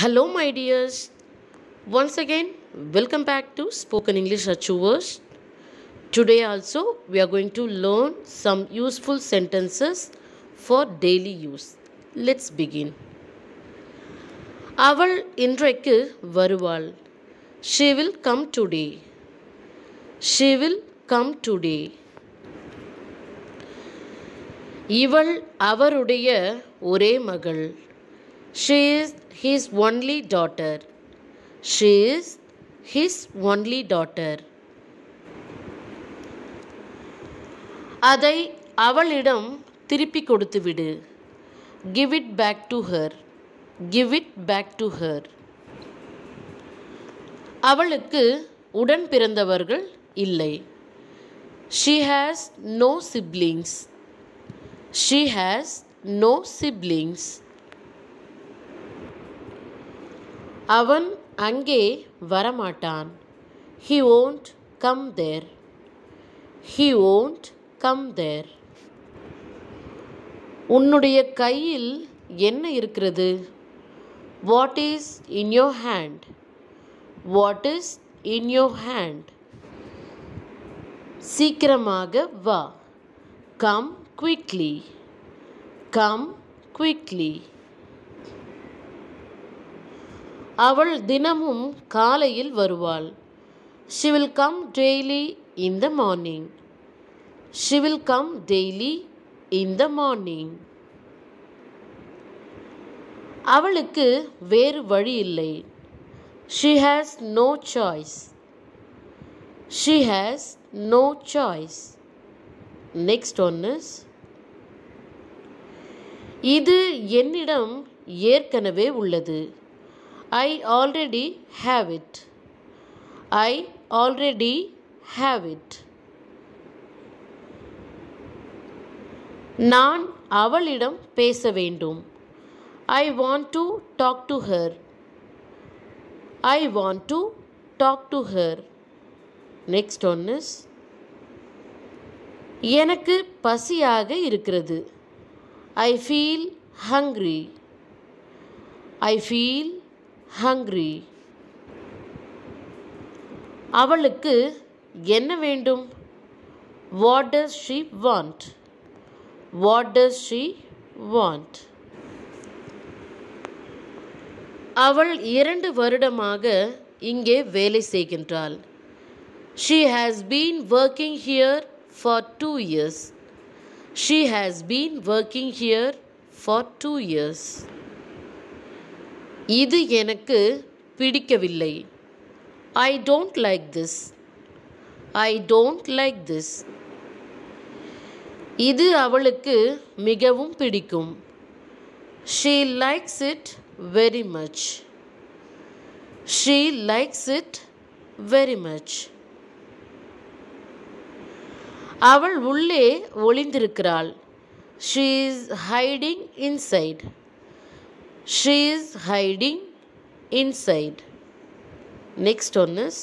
Hello, my dears. Once again, welcome back to Spoken English Achievers. Today, also, we are going to learn some useful sentences for daily use. Let's begin. அவள் இன்றைக்கு வருவாள் she will come today she will come today இவள் அவருடைய ஒரே மகள் She is his only daughter she is his only daughter அதை அவளிடம் திருப்பி கொடுத்து விடு. Give it back to her give it back to her அவளுக்கு உடன் பிறந்தவர்கள் இல்லை. She has no siblings she has no siblings அவன் அங்கே வரமாட்டான். He won't come there he won't come there உன்னுடைய கையில் என்ன இருக்கிறது? What is in your hand what is in your hand சீக்கிரமாக வா. கம் குவிக்லி கம் குவிக்லி அவள் தினமும் காலையில் வருவாள். She will come daily in the morning she will come daily in the morning அவளுக்கு வேறு வழி இல்லை. She has no choice she has no choice next one is இது என்னிடம் ஏற்கனவே உள்ளது. I already have it I already have it நான் அவளிடம் பேச வேண்டும். I want to talk to her I want to talk to her next one is எனக்கு பசியாக இருக்கிறது. I feel hungry I feel hungry அவளுக்கு என்ன வேண்டும்? What does she want what does she want அவள் இரண்டு வருடமாக இங்கே வேலை செய்கின்றாள். She has been working here for two years she has been working here for two years இது எனக்கு பிடிக்கவில்லை. I don't like this I don't like this இது அவளுக்கு மிகவும் பிடிக்கும். She likes it very much she likes it very much அவள் உள்ளே ஒளிந்திருக்கிறாள். She is hiding inside she is hiding inside next one is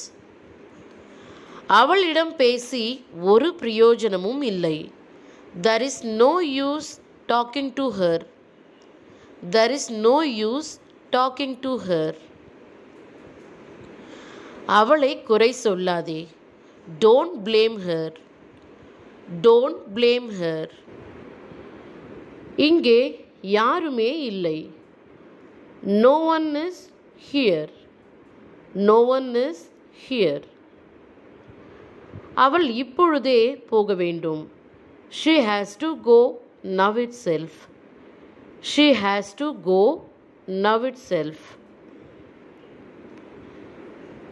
அவளிடம் பேசி ஒரு பிரயோஜனமும் இல்லை. There is no use talking to her there is no use talking to her அவளை குறை சொல்லாதே. Don't blame her don't blame her இங்கே யாருமே இல்லை. No one is here no one is here அவள் இப்பொழுதே போக வேண்டும். She has to go now itself she has to go now itself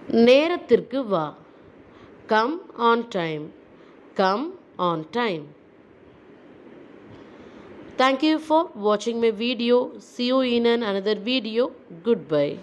நேரத்திற்கு வா. Come on time come on time Thank you for watching my video. See you in another video. Goodbye.